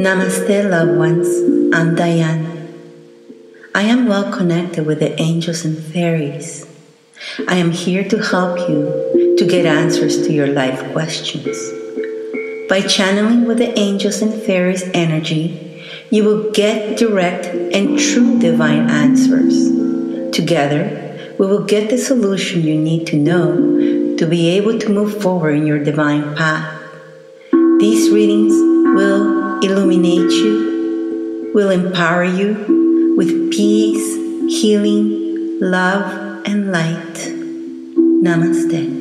Namaste, loved ones. I'm Dyane. I am well connected with the angels and fairies. I am here to help you to get answers to your life questions. By channeling with the angels and fairies energy, you will get direct and true divine answers. Together, we will get the solution you need to know to be able to move forward in your divine path. These readings will illuminate you, will empower you with peace, healing, love, and light. Namaste.